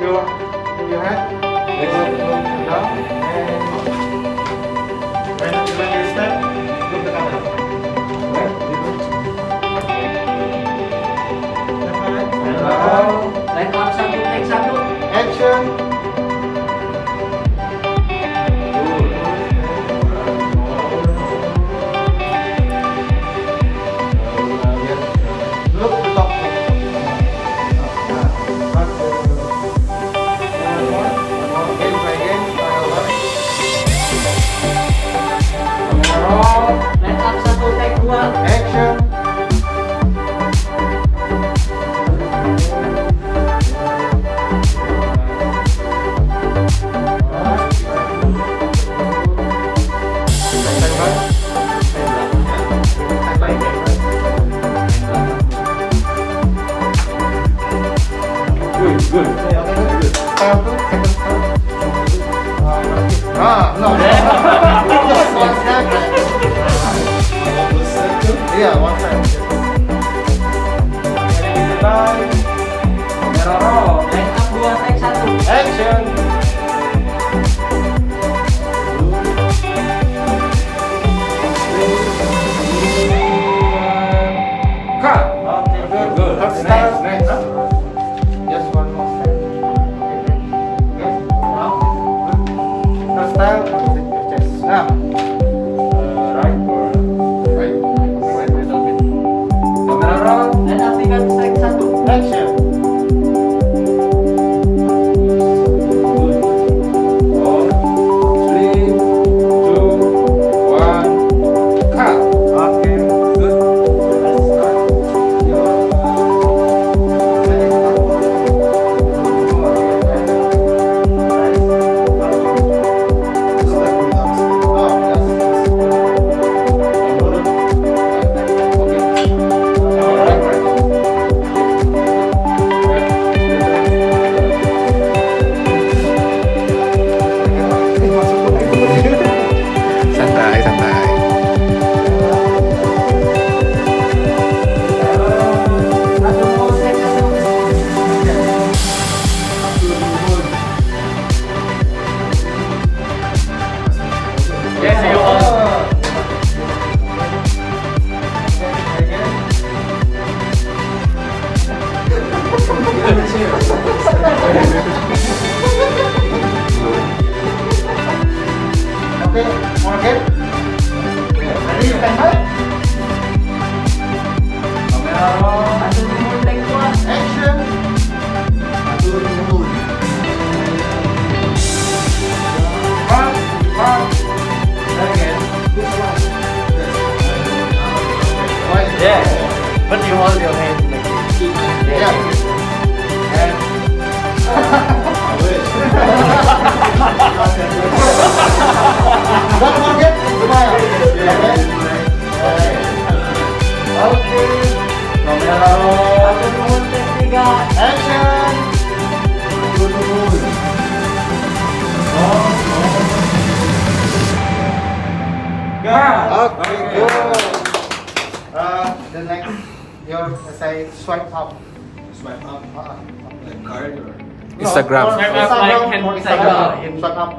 đưa đưa đưa hát đó Tchau! Okay, okay. Ready, stand by. Kamera One, one. Again. Yeah, but you hold your hand like this. Yeah. yeah. the next, your, say swipe up. Swipe up, uh, like card or? No, Instagram. Swipe up, Instagram, like, or Instagram, Instagram. Swipe up.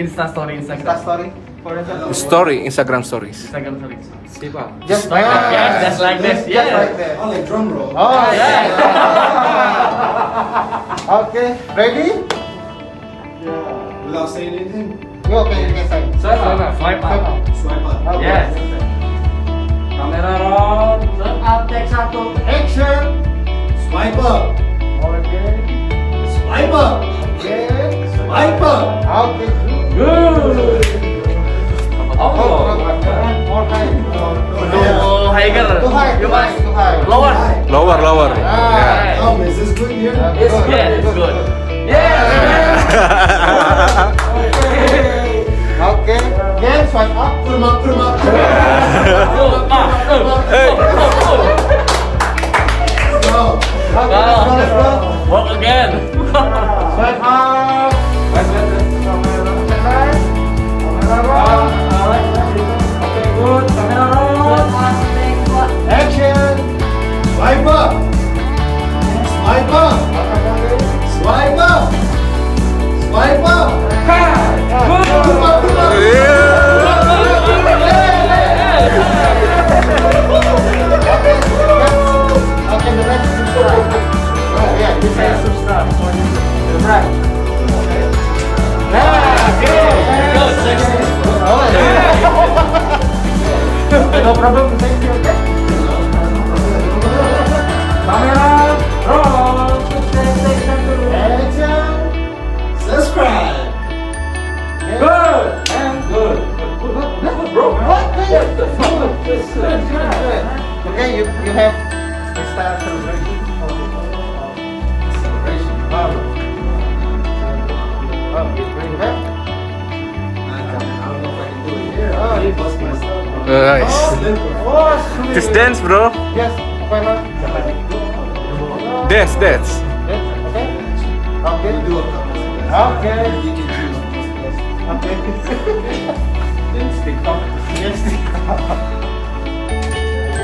Insta story, Instagram. Insta story. For example. Story, Instagram stories. Instagram stories. Swipe up. Just like that. just like this. Just like that. Oh, like drum roll. Oh, yeah. okay, ready? Yeah. Without saying anything? No, okay, you can say. Swipe up. Swipe up. Swipe up. Swipe Okay. Yes. Kamera roll. Turn up, take satu. Action. Swipe up. Okay. Swipe up. Okay. Swipe up. Okay. Good. Oh, oh, higher. Too high. You must lower. Lower, lower. Ah, yeah. Oh, is this good here? It's good. It's good. Yeah. That's right. Up, put him up, put him up. Hey. Go. Up, up, up, up. Walk again. Right up. No problem. Thank you. Camera, roll. Action. Subscribe. Good. And good. What, the fuck? Okay, you, you have start celebration. Celebration. Oh. Oh, you bring it back? I don't know if I can do it here. Oh, you must be Nice. Just dance, bro. Yes. Okay, man. Dance, dance. Okay. Okay. Okay. Okay. Dance TikTok. Yes.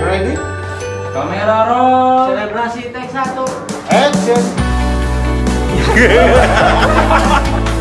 Ready? Kamera roll. Selebrasi take satu. Action.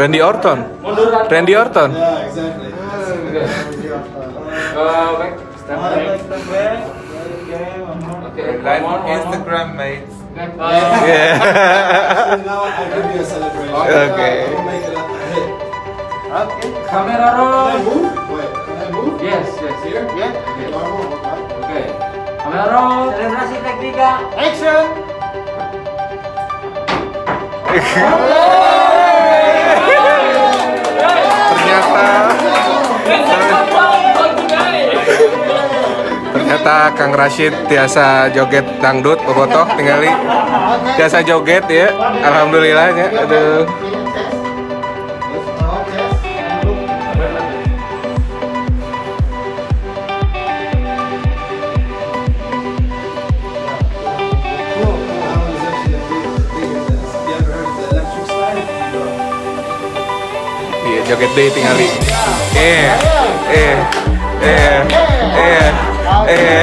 Randy Orton. Randy Orton. Uh, Instagram, mates. Yeah. Okay. roll. Yes, yes. Here? Yeah. Okay. Kamera Camera roll. Selebrasi teknika. Action. Oh! ternyata ternyata Kang Rashid biasa joget dangdut bobotoh tinggali biasa joget ya alhamdulillahnya aduh joget deh tingali eh eh eh eh eh eh eh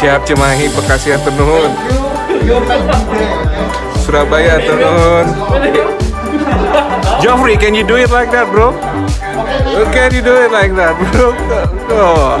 siap cemahi Bekasi ya, tenun Surabaya tenun Joffrey can you do it like that bro can you do it like that bro no.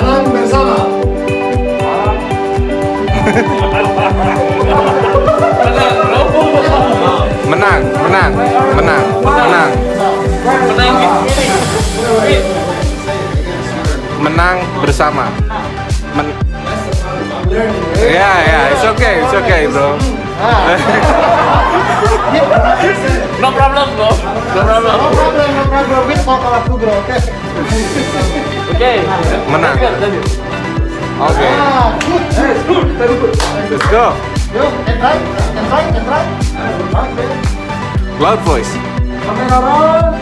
Jalan bersama. Menang, menang, menang, menang. Menang. Menang bersama. Men Ya, ya, it's okay, it's okay, bro. no problem, bro. No problem. Oke, menang. Oke. Let's go. Yuk, and and and Loud voice. Kamera roll.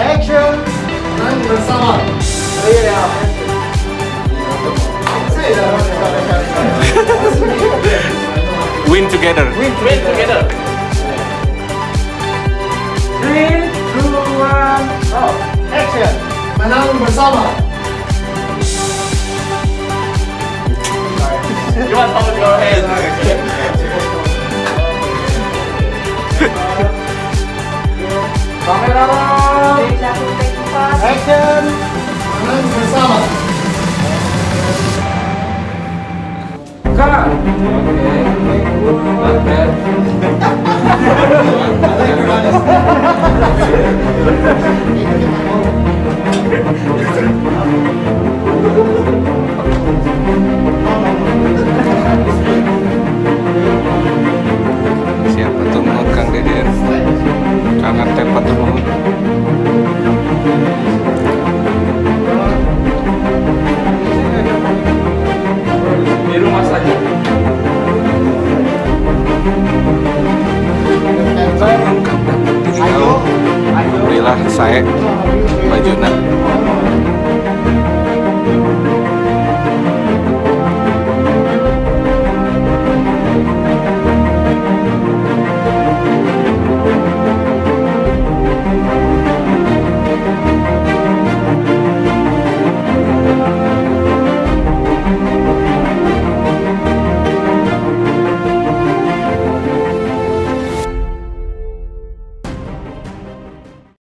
Action. Win together. Win together. saya menang bersama. you want to hold your hand? Kamera Action! Menang bersama.